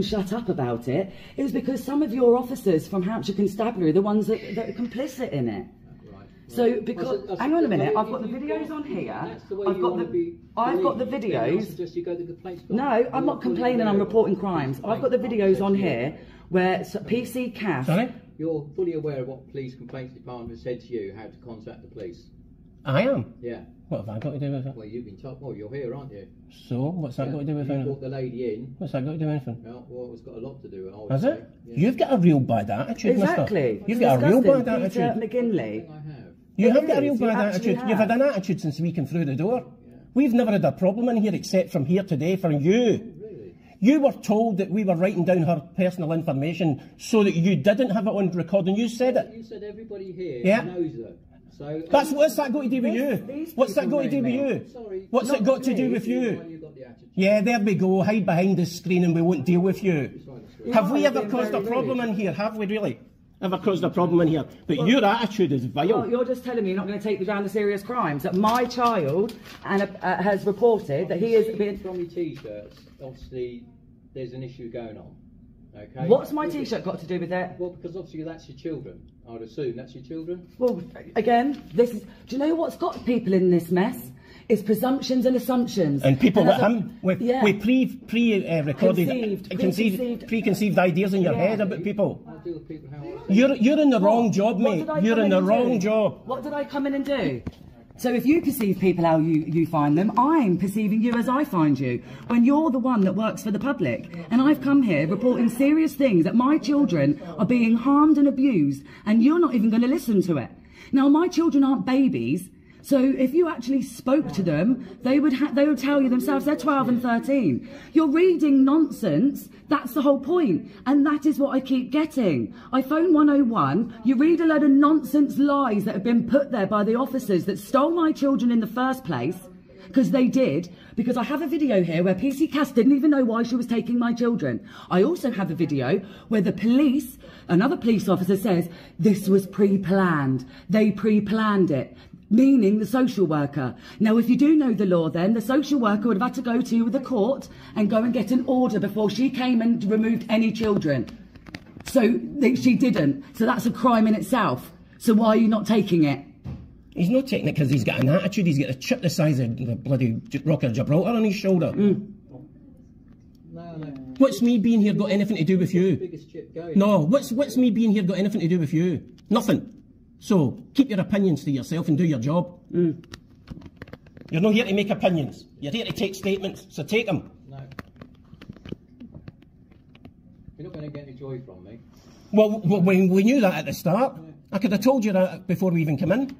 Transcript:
shut up about it, it was because some of your officers from Hampshire Constabulary are the ones that, that are complicit in it. So because That's- hang on a minute, I've got the you- videos on here. That's the way I've got the I've got the believed. Then I videos. suggest you go to the complaints No. I'm not complaining. I'm reporting crimes. I've got the videos on said to you. here where s- PC CAF. Sorry? You're fully aware of what police complaints department said to you, how to contact the police. I am. Yeah. What have I got to do with it? Well, you've been told. Well, you're here, aren't you? So, what's that got to do with you anything? brought the lady in. What's that got to do with anything? Well, well, it's got a lot to do with. I would Has say. it? Yeah. You've got a real bad attitude, Exactly. mister. You've got a real Disgusting. bad Peter attitude. McGinley. I have. You It have got a real you bad actually attitude. You've had an attitude since we came through the door. We've never had a problem in here except from here today from you. Oh, really? You were told that we were writing down her personal information so that you didn't have it on recording. You said it. You said everybody here Yeah. knows that. So That's what's that got to do with you? What's that got to do with you? Sorry. What's it got to do with you? you the? Yeah, there we go. Hide behind the screen and we won't deal with you. You Have we ever caused a problem in here? Have we really? Ever caused a problem in here? But your attitude is vile. Well, you're just telling me you're not going to take me down the serious crimes. That my child and uh, has reported that he is being. From your t-shirts, obviously, there's an issue going on. Okay. What's my T-shirt got to do with it? Well, because obviously that's your children. I would assume that's your children. Well, again, this is. Do you know what's got people in this mess? It's presumptions and assumptions. And people as like a- him with, yeah. with pre pre uh, recorded Conceived, conceived, preconceived- preconceived ideas in your Yeah. head about people. I deal with people how I You're you're in the wrong job, mate. You're in the wrong do? job. What did I come in and do? So if you perceive people how you, you find them, I'm perceiving you as I find you. When you're the one that works for the public. And I've come here reporting serious things that my children are being harmed and abused and you're not even going to listen to it. Now my children aren't babies. So if you actually spoke to them, they would they would tell you themselves they're 12 and 13. You're reading nonsense. That's the whole point. And that is what I keep getting. I phone 101. You read a load of nonsense lies that have been put there by the officers that stole my children in the first place. Because they did. Because I have a video here where PC Cass didn't even know why she was taking my children. I also have a video where the police, another police officer says, this was pre-planned. They pre-planned it meaning the social worker. Now, if you do know the law, then the social worker would have had to go to the court and go and get an order before she came and removed any children. So she didn't. So that's a crime in itself. So why are you not taking it? He's not taking it because he's got an attitude. He's got a chip the size of the bloody Rock of Gibraltar on his shoulder. Mm. No, no. What's me being here got anything to do with you? Biggest chip going. No, what's what's me being here got anything to do with you? Nothing. So keep your opinions to yourself and do your job. Mm. You're not here to make opinions. You're here to take statements. So take them. No. You're not going to get any joy from me. Well, we, we knew that at the start. I could have told you that before we even came in.